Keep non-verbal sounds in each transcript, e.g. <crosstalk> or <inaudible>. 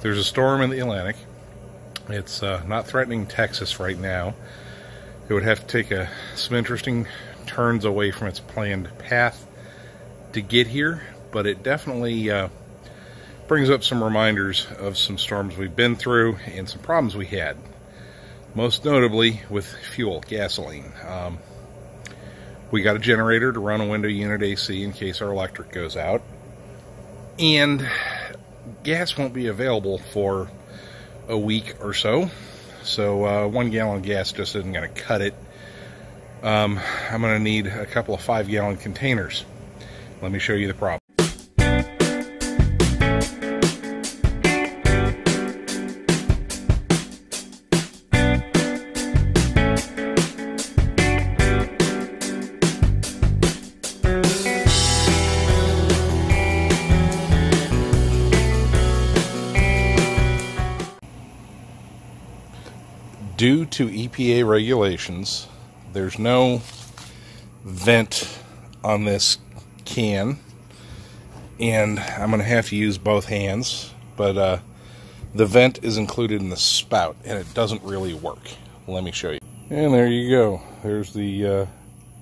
there's a storm in the Atlantic. It's uh, not threatening Texas right now. It would have to take a, some interesting turns away from its planned path to get here, but it definitely uh, brings up some reminders of some storms we've been through and some problems we had. Most notably with fuel, gasoline. Um, we got a generator to run a window unit AC in case our electric goes out. And gas won't be available for a week or so. So uh, one gallon of gas just isn't going to cut it. Um, I'm going to need a couple of five gallon containers. Let me show you the problem. Due to EPA regulations, there's no vent on this can, and I'm going to have to use both hands, but uh, the vent is included in the spout, and it doesn't really work. Let me show you. And there you go. There's the uh,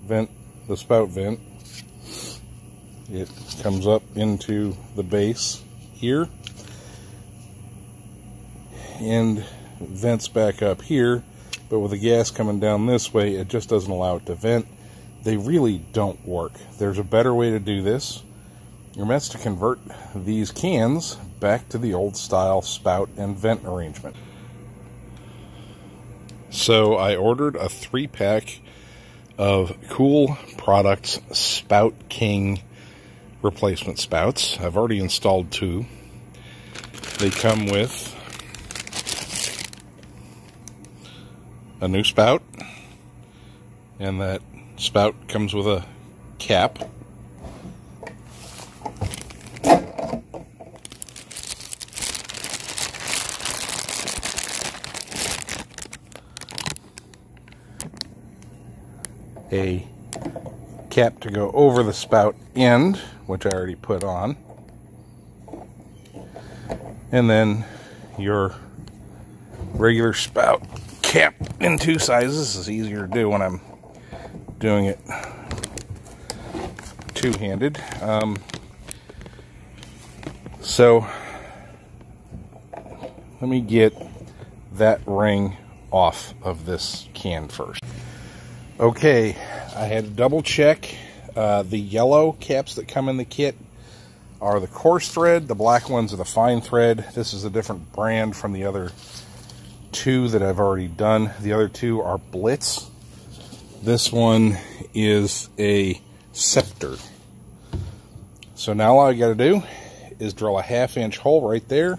vent, the spout vent. It comes up into the base here. And vents back up here, but with the gas coming down this way, it just doesn't allow it to vent. They really don't work. There's a better way to do this. You're meant to convert these cans back to the old style spout and vent arrangement. So I ordered a three pack of Kool Products Spout King replacement spouts. I've already installed two. They come with a new spout and that spout comes with a cap. A cap to go over the spout end which I already put on. And then your regular spout cap in two sizes. Is easier to do when I'm doing it two-handed. Um, so let me get that ring off of this can first. Okay, I had to double check. Uh, the yellow caps that come in the kit are the coarse thread. The black ones are the fine thread. This is a different brand from the other two that I've already done. The other two are Blitz. This one is a Scepter. So now all I got to do is drill a half inch hole right there,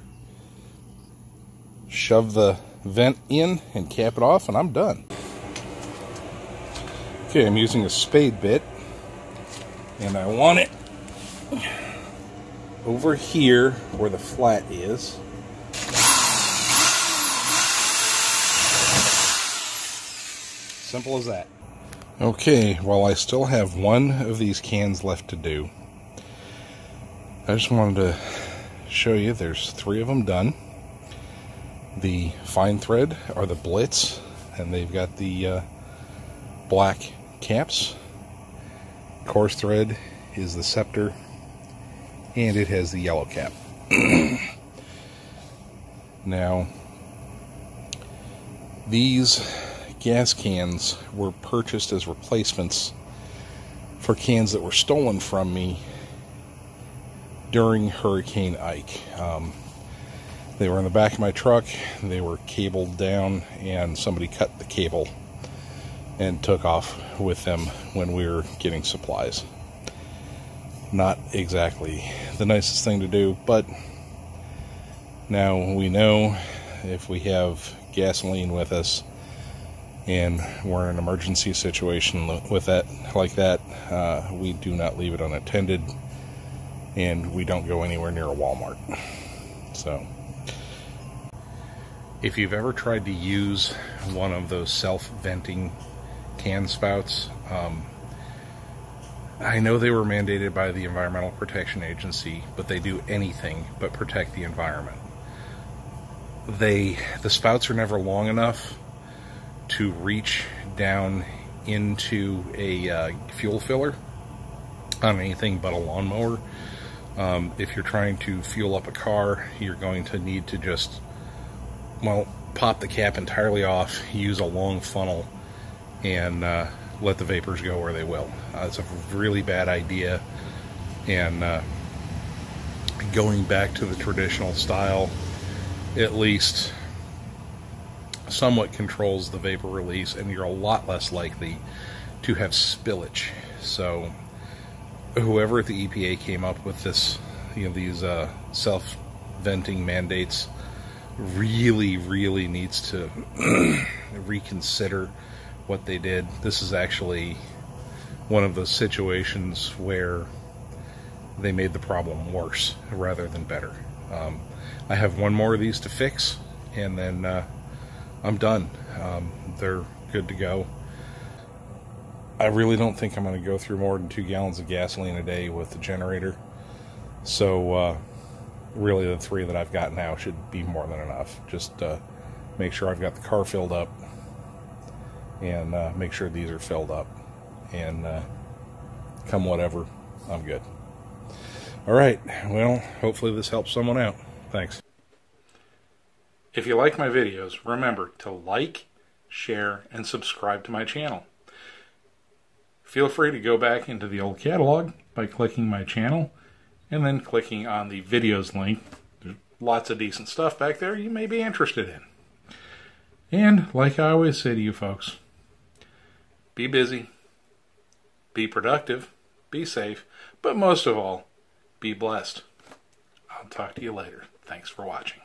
shove the vent in and cap it off and I'm done. Okay, I'm using a spade bit and I want it over here where the flat is. Simple as that. Okay, well I still have one of these cans left to do. I just wanted to show you there's three of them done. The fine thread are the Blitz, and they've got the uh, black caps. Coarse thread is the Scepter, and it has the yellow cap. <clears throat> now, these gas cans were purchased as replacements for cans that were stolen from me during Hurricane Ike. Um, they were in the back of my truck, they were cabled down, and somebody cut the cable and took off with them when we were getting supplies. Not exactly the nicest thing to do, but now we know if we have gasoline with us and we're in an emergency situation with that like that, uh, we do not leave it unattended, and we don't go anywhere near a Walmart. So, if you've ever tried to use one of those self-venting can spouts, um, I know they were mandated by the Environmental Protection Agency, but they do anything but protect the environment. they the spouts are never long enough to reach down into a uh, fuel filler on anything but a lawnmower. Um, if you're trying to fuel up a car, you're going to need to just, well, pop the cap entirely off, use a long funnel, and uh, let the vapors go where they will. Uh, it's a really bad idea, and uh, going back to the traditional style, at least somewhat controls the vapor release, and you're a lot less likely to have spillage. So, whoever at the EPA came up with this, you know, these uh, self-venting mandates, really, really needs to <clears throat> reconsider what they did. This is actually one of those situations where they made the problem worse rather than better. Um, I have one more of these to fix, and then uh, I'm done. Um, they're good to go. I really don't think I'm going to go through more than two gallons of gasoline a day with the generator. So, uh, really, the three that I've got now should be more than enough. Just uh, make sure I've got the car filled up and uh, make sure these are filled up. And uh, come whatever, I'm good. All right. Well, hopefully, this helps someone out. Thanks. If you like my videos, remember to like, share, and subscribe to my channel. Feel free to go back into the old catalog by clicking my channel and then clicking on the videos link. There's lots of decent stuff back there you may be interested in. And like I always say to you folks, be busy, be productive, be safe, but most of all, be blessed. I'll talk to you later. Thanks for watching.